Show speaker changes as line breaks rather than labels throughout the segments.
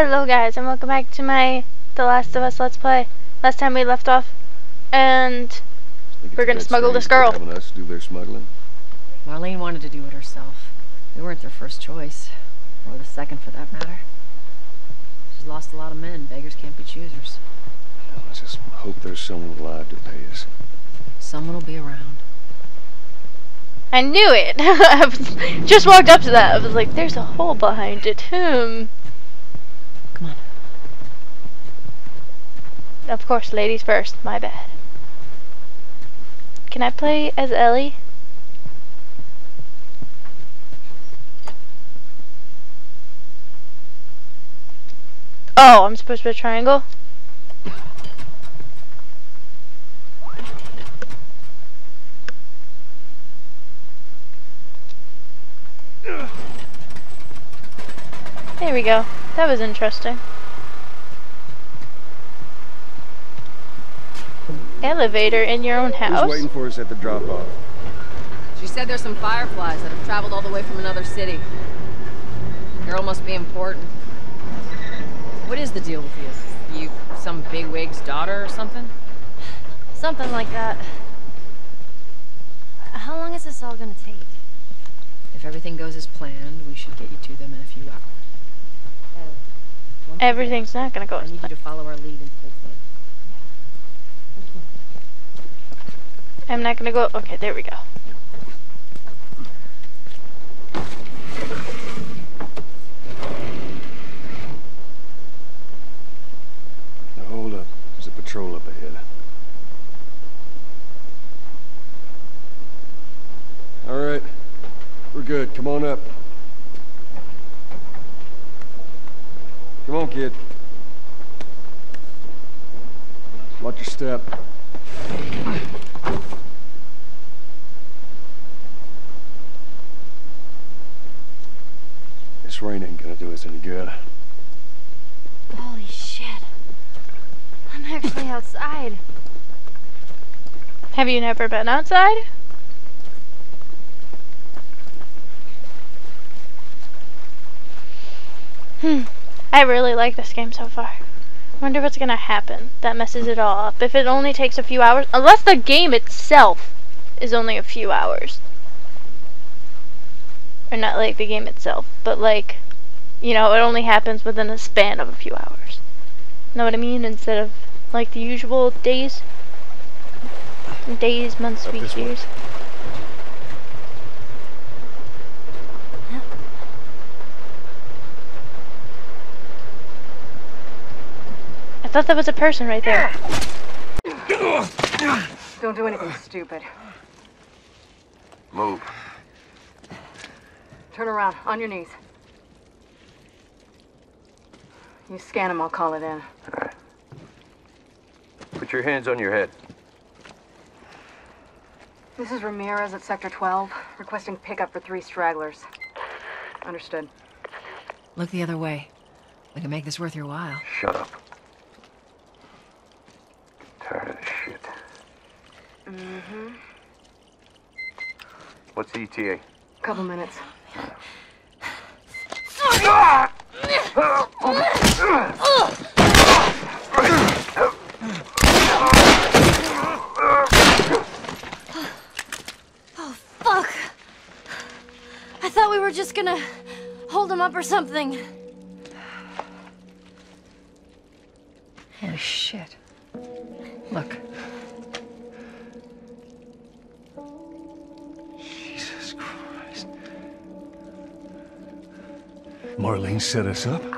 Hello guys and welcome back to my The Last of Us Let's Play. Last time we left off and We're gonna smuggle this girl.
Having us do their smuggling.
Marlene wanted to do it herself. We weren't their first choice, or the second for that matter. She's lost a lot of men. Beggars can't be choosers.
Well, let's just hope there's someone alive to pay us.
Someone will be around.
I knew it! I just walked up to that. I was like, there's a hole behind it. Hmm.
Come on.
Of course, ladies first. My bad. Can I play as Ellie? Oh, I'm supposed to be a triangle? There we go. That was interesting. Elevator in your own house?
Who's waiting for us at the drop-off?
She said there's some fireflies that have traveled all the way from another city. Girl must be important. What is the deal with you? You some bigwig's daughter or something?
Something like that. How long is this all gonna take?
If everything goes as planned, we should get you to them in a few hours. Oh, one thing.
Everything's not gonna go
I
as
need you
planned.
to follow our lead in full foot.
I'm not gonna go. Okay, there we go.
Now hold up. There's a patrol up ahead. All right. We're good. Come on up. Come on, kid. Watch your step. This rain ain't gonna do us any good.
Holy shit. I'm actually outside.
Have you never been outside? Hmm. I really like this game so far. Wonder what's gonna happen that messes it all up. If it only takes a few hours, unless the game itself is only a few hours. Or not like the game itself, but like, you know, it only happens within a span of a few hours. Know what I mean? Instead of like the usual days. Days, months,
Up
weeks, years. I thought that was a person right there.
Don't do anything stupid.
Move.
Turn around, on your knees. You scan him, I'll call it in. All right.
Put your hands on your head.
This is Ramirez at Sector 12, requesting pickup for three stragglers. Understood. Look the other way. We can make this worth your while.
Shut up. Tired of this shit.
Mm-hmm.
What's the ETA?
Couple minutes.
Oh, fuck! I thought we were just gonna hold him up or something.
Holy shit. Look.
Jesus Christ. Marlene set us up?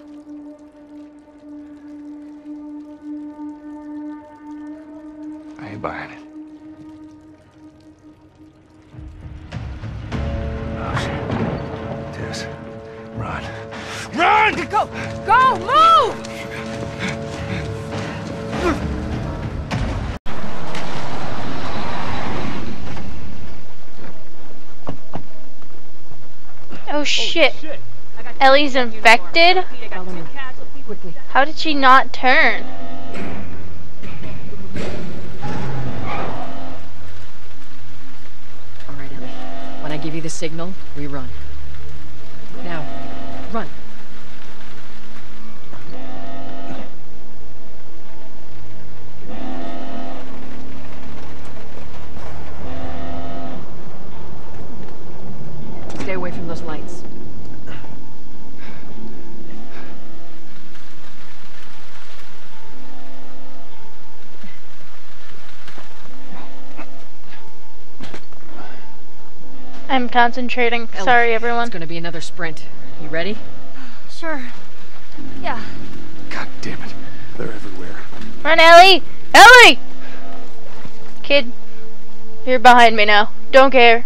buying it. Oh. Tess, run. Run!
Go! Go! Move!
Oh shit. Ellie's infected? How did she not turn?
Give you the signal, we run. Now, run.
I'm concentrating.
Ellie,
Sorry, everyone.
It's gonna be another sprint. You ready?
Sure. Yeah.
God damn it. They're everywhere.
Run, Ellie! Ellie! Kid, you're behind me now. Don't care.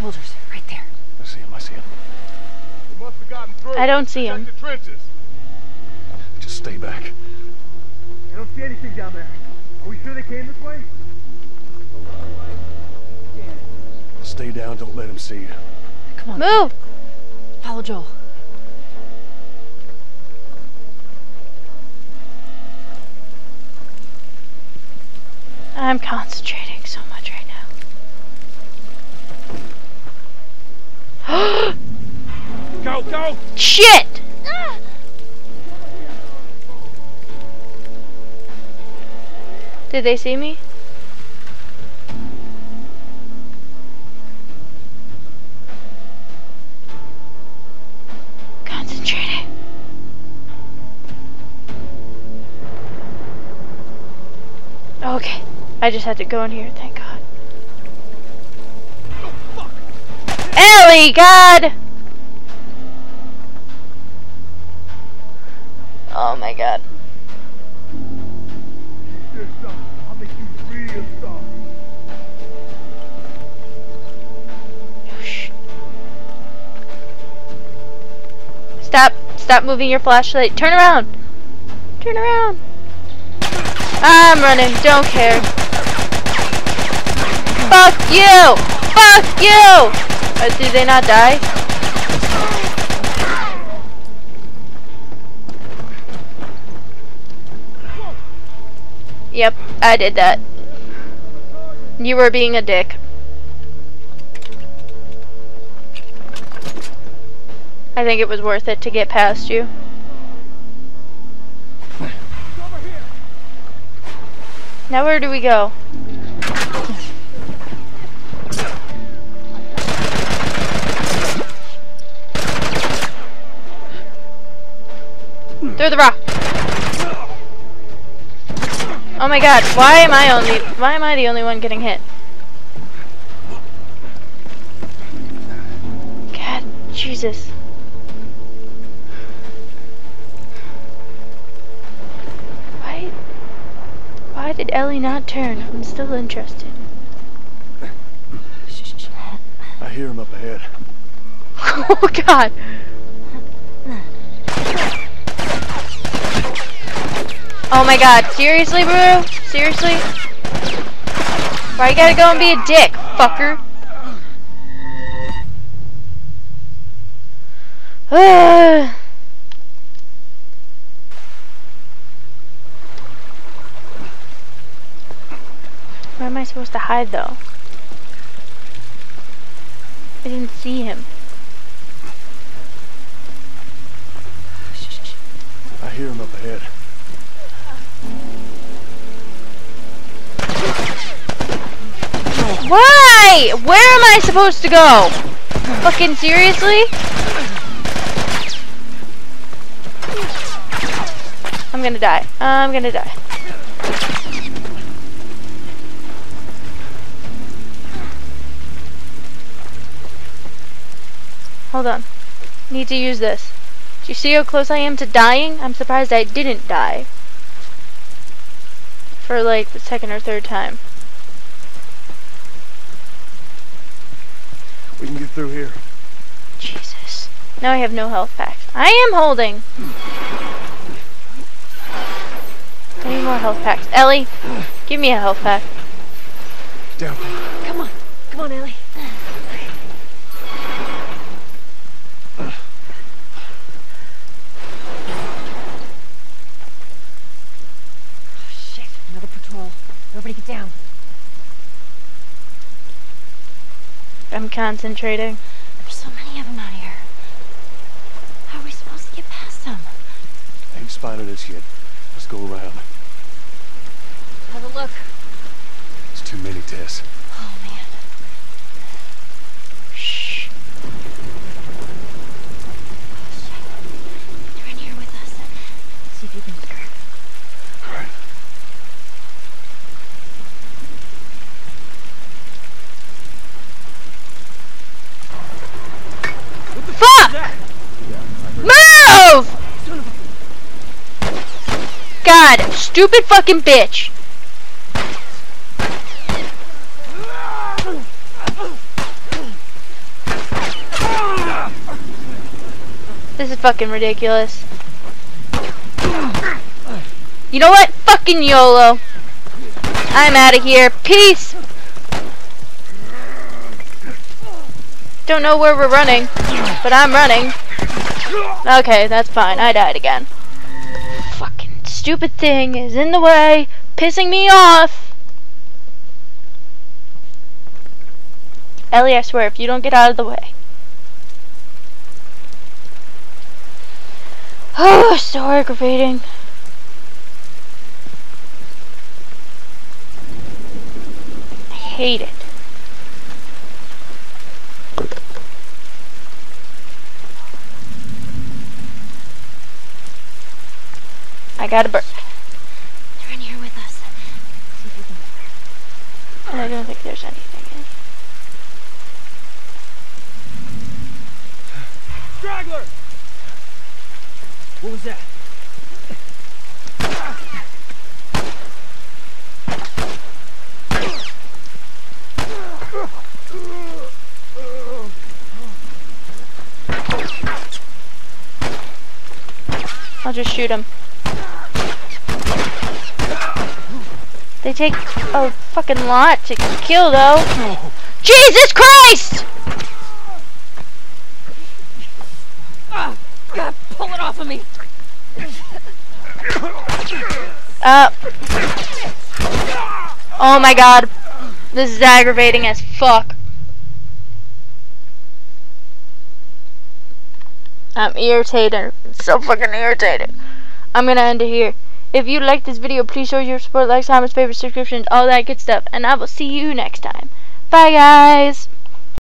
Soldiers, right there.
I see him, I see him.
We must have gotten through.
I don't see him.
Check the trenches.
Just stay back.
I don't see anything down there. Are we sure they came this way?
Stay down, don't let him see you.
Come on.
Move!
Follow Joel.
I'm concentrating so much right now.
Go, go!
Shit! Ah. Did they see me? I just had to go in here, thank God. Ellie, God! Oh my god.
There's something. I'll make you real soft.
Shh. Stop. Stop moving your flashlight. Turn around. Turn around. I'm running. Don't care. Fuck you. Fuck you. Uh, did they not die? Yep, I did that. You were being a dick. I think it was worth it to get past you. Now where do we go? The rock. Oh my god, why am I only why am I the only one getting hit? God, Jesus. Why why did Ellie not turn? I'm still interested.
I hear him up ahead.
oh god. Oh my god, seriously, bro? Seriously? Why you gotta go and be a dick, fucker? Where am I supposed to hide, though? I didn't see him.
I hear him up ahead.
Why? Where am I supposed to go? Fucking seriously? I'm gonna die. I'm gonna die. Hold on. Need to use this. Do you see how close I am to dying? I'm surprised I didn't die. For like the second or third time.
We can get through here.
Jesus. Now I have no health packs. I am holding. I need more health packs. Ellie, give me a health pack.
Down.
Come on. Come on, Ellie. patrol. Nobody get down.
I'm concentrating.
There's so many of them out here. How are we supposed to get past them?
I ain't spotted us yet. Let's go around.
Have a look.
It's too many, Tess.
Oh man.
Shh.
They're in here with us.
See if you can scare
All right.
Fuck! Move! God, stupid fucking bitch. This is fucking ridiculous. You know what? Fucking YOLO. I'm out of here. Peace. Don't know where we're running, but I'm running. Okay, that's fine. I died again. Stupid thing is in the way, pissing me off. Ellie, I swear, if you don't get out of the way. Oh, so aggravating. I hate it. I got a bird.
They're in here with us.
See if you can
I don't think there's anything in. here.
Straggler! What was that?
I'll just shoot him. They take a fucking lot to kill, though. Jesus Christ!
God, pull it off of me!
Uh. Oh my god. This is aggravating as fuck. I'm irritated. So fucking irritated. I'm gonna end it here. If you like this video, please show your support, like, comments, favorite, subscriptions, all that good stuff. And I will see you next time. Bye, guys.